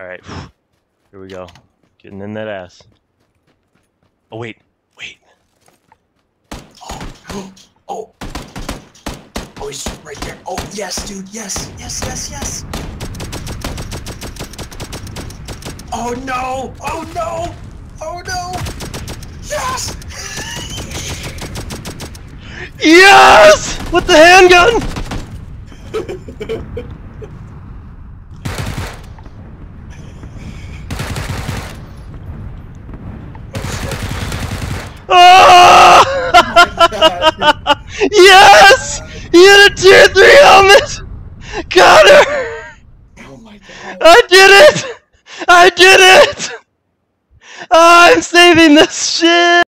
Alright. Here we go. Getting in that ass. Oh, wait. Wait. Oh, oh. Oh, he's right there. Oh, yes, dude. Yes, yes, yes, yes. Oh, no. Oh, no. Oh, no. Yes. Yes! With the handgun! Oh! yes! He had a tier 3 helmet! Got her! Oh, my God. I did it! I did it! I'm saving this shit!